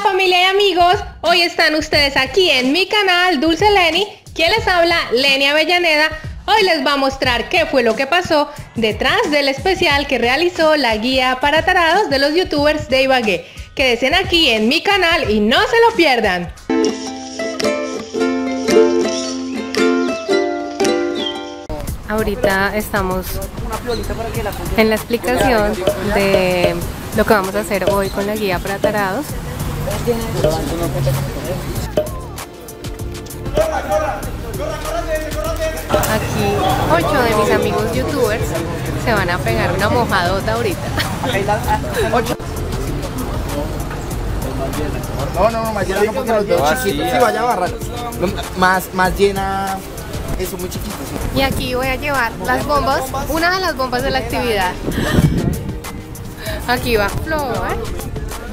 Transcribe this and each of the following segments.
familia y amigos, hoy están ustedes aquí en mi canal Dulce Leni, quien les habla Leni Avellaneda. Hoy les va a mostrar qué fue lo que pasó detrás del especial que realizó la guía para tarados de los youtubers de Ibagué. Quédense aquí en mi canal y no se lo pierdan. Ahorita estamos en la explicación de lo que vamos a hacer hoy con la guía para tarados. Aquí ocho de mis amigos youtubers se van a pegar una mojadota ahorita. No, no, no, más llena no porque los veo chiquitos. Sí, vaya a barrar. Más, más llena, eso muy chiquito. sí. Y aquí voy a llevar las bombas, una de las bombas de la actividad. Aquí va Flor,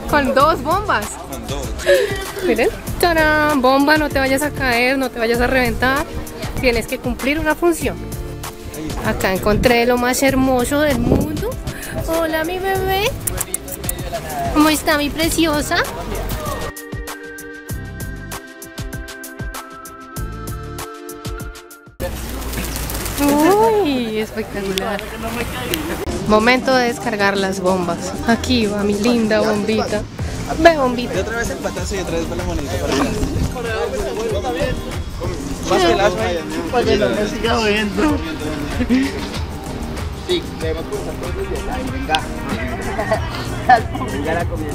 con dos bombas. Miren, ¡tarán! Bomba, no te vayas a caer, no te vayas a reventar. Tienes que cumplir una función. Acá encontré lo más hermoso del mundo. Hola, mi bebé. ¿Cómo está mi preciosa? Espectacular. Momento de descargar las bombas. Aquí va mi linda bombita. Ve bombita. otra vez el patazo y otra vez para la monedita para atrás. Más que las Para que no me siga viendo. Sí, debemos comenzar por desde ahí, venga. Venga la comida.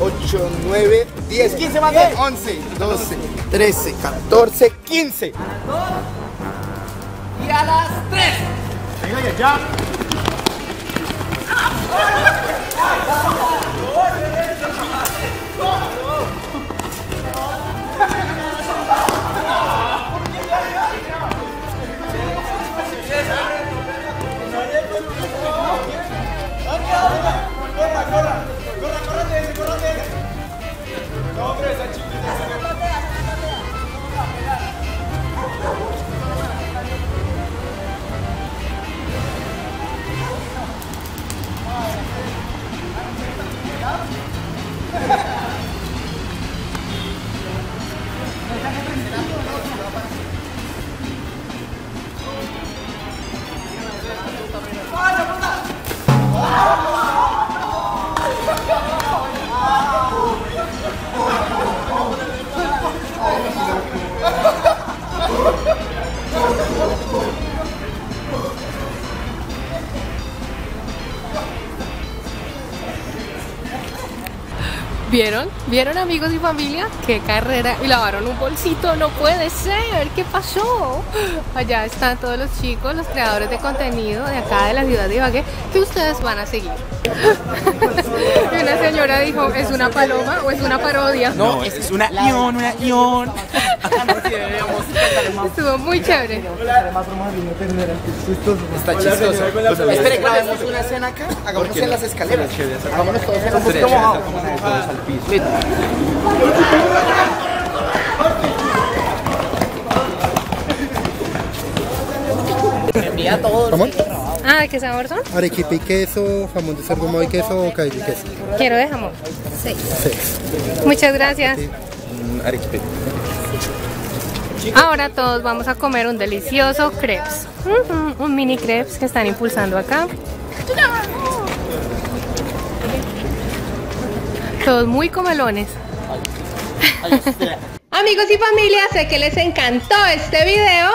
8, 9, 10, 15 más 11, 12, 13, 14, 15. Y a las 3. Venga ya. ¿Vieron? ¿Vieron amigos y familia? ¡Qué carrera! Y lavaron un bolsito, no puede ser. ¿Qué pasó? Allá están todos los chicos, los creadores de contenido de acá de la ciudad de Ibagué que ustedes van a seguir. y una señora dijo, ¿es una paloma o es una parodia? No, es una ion, una ion. Estuvo muy chévere. Está chistoso. Espere, grabemos una escena acá. Hagámonos en las escaleras. Hagámonos todos en un poquito Envía todo. ¿Cómo? Ah, ¿qué sabor son? Arequipe y queso, jamón de cerdo y queso o cabello y queso. Quiero de jamón. Sí. Sí. Muchas gracias. Arequipe. Ahora todos vamos a comer un delicioso crepes. Un mini crepes que están impulsando acá. Todos muy comelones. Amigos y familia, sé que les encantó este video.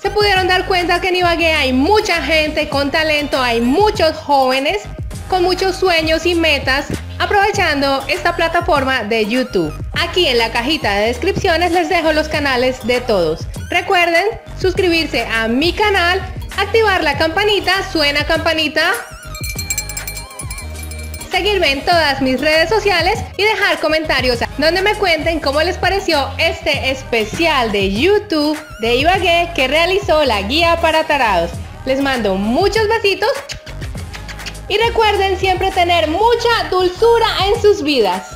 Se pudieron dar cuenta que en Ibagué hay mucha gente con talento, hay muchos jóvenes con muchos sueños y metas aprovechando esta plataforma de YouTube. Aquí en la cajita de descripciones les dejo los canales de todos. Recuerden suscribirse a mi canal, activar la campanita, suena campanita, seguirme en todas mis redes sociales y dejar comentarios donde me cuenten cómo les pareció este especial de YouTube de Ibagué que realizó la guía para tarados. Les mando muchos besitos y recuerden siempre tener mucha dulzura en sus vidas.